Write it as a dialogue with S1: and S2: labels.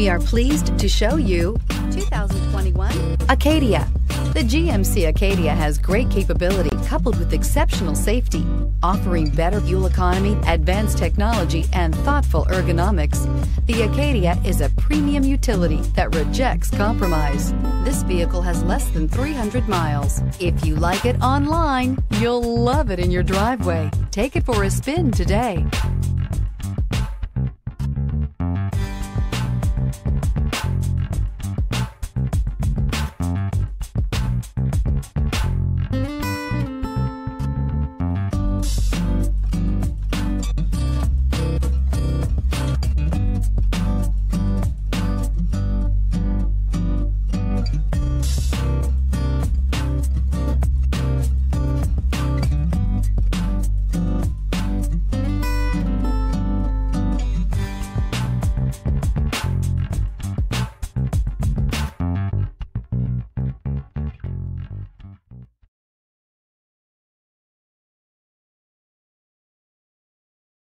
S1: We are pleased to show you 2021 Acadia. The GMC Acadia has great capability coupled with exceptional safety, offering better fuel economy, advanced technology, and thoughtful ergonomics. The Acadia is a premium utility that rejects compromise. This vehicle has less than 300 miles. If you like it online, you'll love it in your driveway. Take it for a spin today.